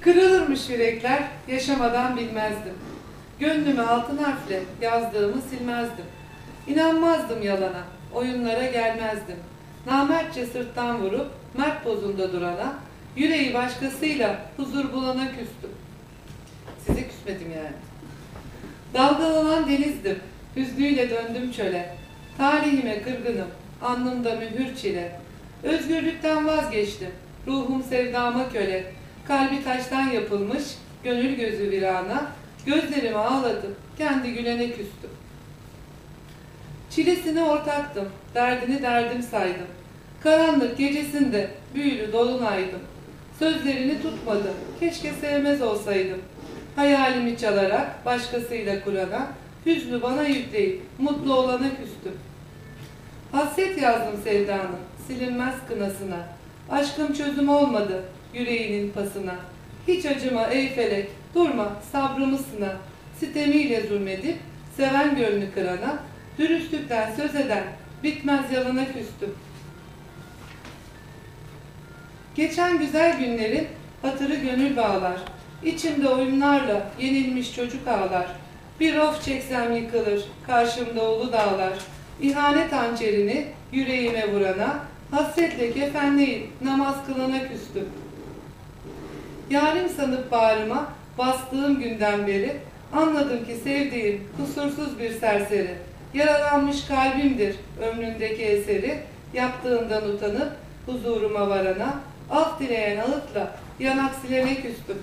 Kırılırmış yürekler, yaşamadan bilmezdim. Gönlüme altın harfle yazdığımı silmezdim. İnanmazdım yalana, oyunlara gelmezdim. Namertçe sırttan vurup mert pozunda durana, yüreği başkasıyla huzur bulana küstüm. Size küsmedim yani. Dalgalanan denizdim, hüznüyle döndüm çöle. Talihime kırgınım, alnımda mühür çile. Özgürlükten vazgeçtim, ruhum sevdama köle. Kalbi taştan yapılmış, gönül gözü virana. Gözlerimi ağladım, kendi gülene küstüm. Çilesine ortaktım, derdini derdim saydım. Karanlık gecesinde büyülü dolunaydım. Sözlerini tutmadım, keşke sevmez olsaydım. Hayalimi çalarak başkasıyla kurana, hüznü bana yükleyip mutlu olana küstüm. Hasret yazdım sevdanın, silinmez kınasına. Aşkım çözüm olmadı, yüreğinin pasına. Hiç acıma ey felek, durma sabrımı sına. Sitemiyle zulmedip, seven gönlü kırana, dürüstlükten söz eden, bitmez yalana küstüm. Geçen güzel günlerin hatırı gönül bağlar. İçimde oyunlarla yenilmiş çocuk ağlar. Bir of çeksem yıkılır, karşımda ulu dağlar. İhanet hançerini yüreğime vurana, hasretle kefenleyip namaz kılana küstüm. Yarim sanıp bağrıma bastığım günden beri anladım ki sevdiğim kusursuz bir serseri. Yaralanmış kalbimdir ömründeki eseri, yaptığından utanıp huzuruma varana, af dileyen ağıtla yanak silene küstüm.